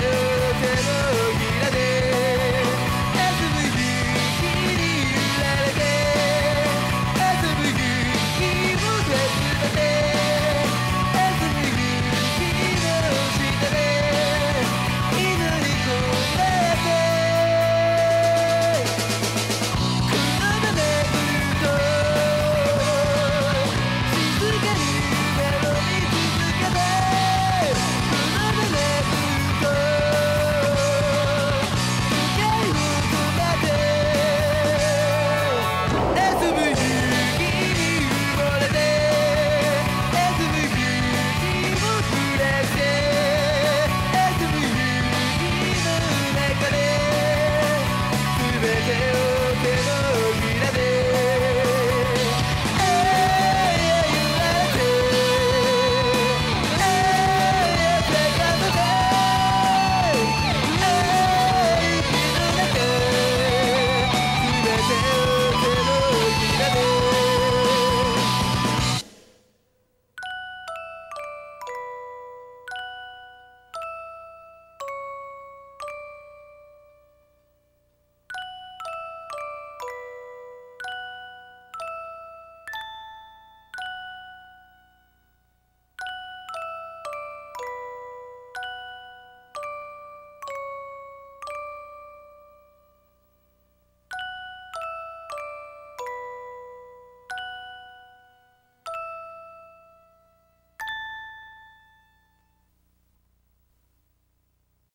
together